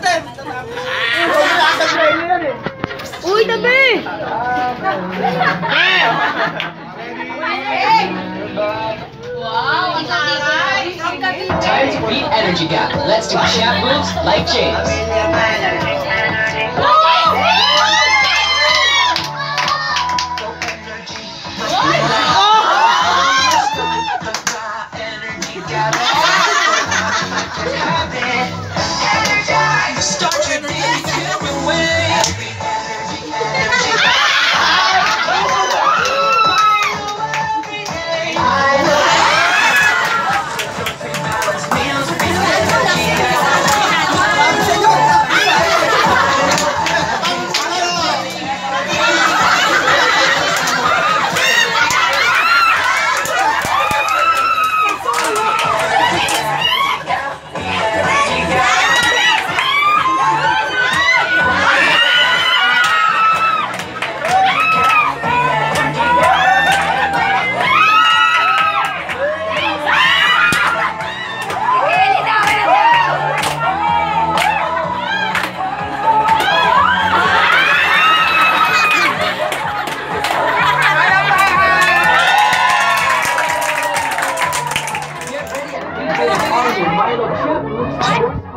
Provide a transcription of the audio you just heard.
Tayo. Uy, tabi! Wow. Time to beat energy gap. Let's do jab moves like James. Bye.